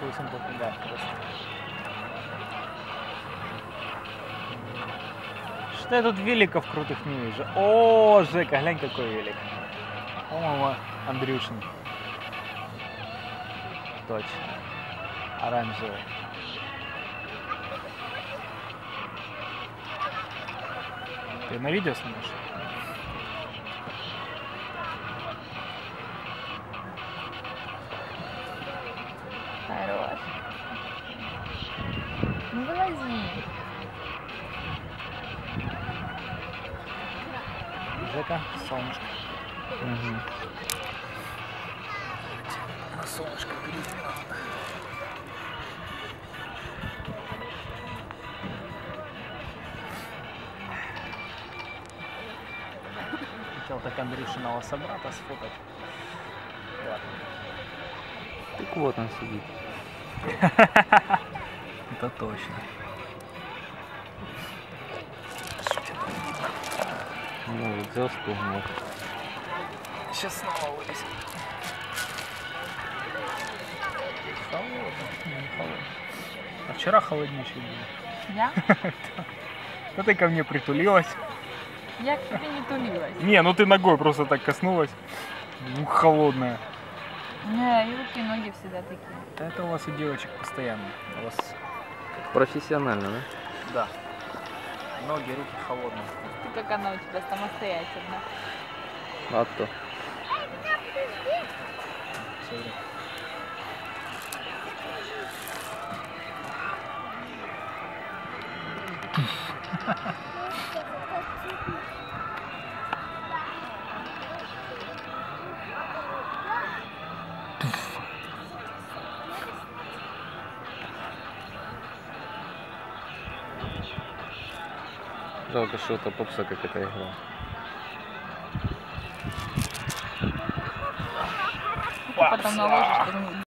38 попугай просто. Что я тут великов крутых не вижу? О, Жека, глянь какой велик. По-моему, Андрюшин. Точно. Оранжевый. Ты на видео снимаешь? Ну вылази. Жека, солнышко. Угу. На солнышко надо. Хотел так Андрюшиного собрата сфотать. Ладно. Так вот он сидит. Это точно. Ну, вот взял спугнул. Сейчас снова вылезет. Холодно. Не холодно. А вчера холоднее было. Я? Да ты ко мне притулилась. Я к тебе не тулилась. Не, ну ты ногой просто так коснулась. Ну, холодная. Не, и руки, и ноги всегда такие. Да это у вас у девочек постоянно. У вас, Профессионально, да? да. Ноги, руки холодные. Ты как она у тебя самостоятельно. А то. Всё время. Жалко, что это попса как это игра. Ты потом наложишь,